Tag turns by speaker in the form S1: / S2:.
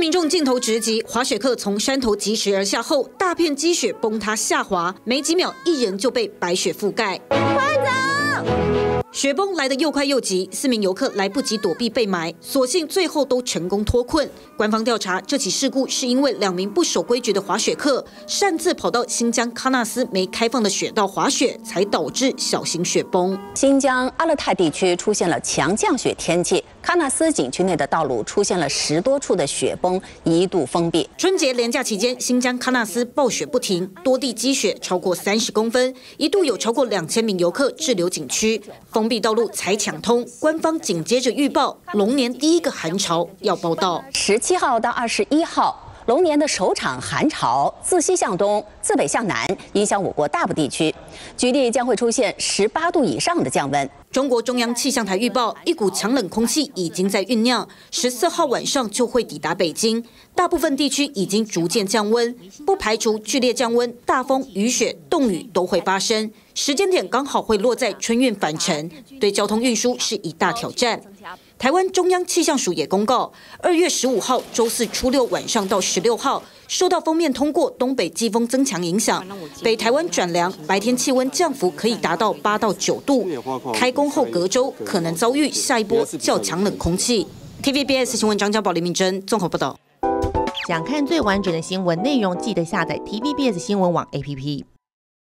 S1: 民众镜头直击，滑雪客从山头疾驰而下后，大片积雪崩塌下滑，没几秒，一人就被白雪覆盖。快走！雪崩来得又快又急，四名游客来不及躲避被埋，所幸最后都成功脱困。官方调查，这起事故是因为两名不守规矩的滑雪客擅自跑到新疆喀纳斯没开放的雪道滑雪，才导致小型雪崩。
S2: 新疆阿勒泰地区出现了强降雪天气。喀纳斯景区内的道路出现了十多处的雪崩，一度封闭。
S1: 春节连假期间，新疆喀纳斯暴雪不停，多地积雪超过三十公分，一度有超过两千名游客滞留景区，封闭道路才抢通。官方紧接着预报，龙年第一个寒潮要报道。
S2: 十七号到二十一号。龙年的首场寒潮自西向东、自北向南，影响我国大部地区，局地将会出现十八度以上的降温。
S1: 中国中央气象台预报，一股强冷空气已经在酝酿，十四号晚上就会抵达北京，大部分地区已经逐渐降温，不排除剧烈降温、大风、雨雪、冻雨都会发生，时间点刚好会落在春运返程，对交通运输是一大挑战。台湾中央气象署也公告，二月十五号周四初六晚上到十六号，受到封面通过东北季风增强影响，北台湾转凉，白天气温降幅可以达到八到九度。开工后隔周可能遭遇下一波较强冷空气。TVBS 新闻张家宝、林明珍综合报道。
S3: 想看最完整的新闻内容，记得下载 TVBS 新闻网 APP。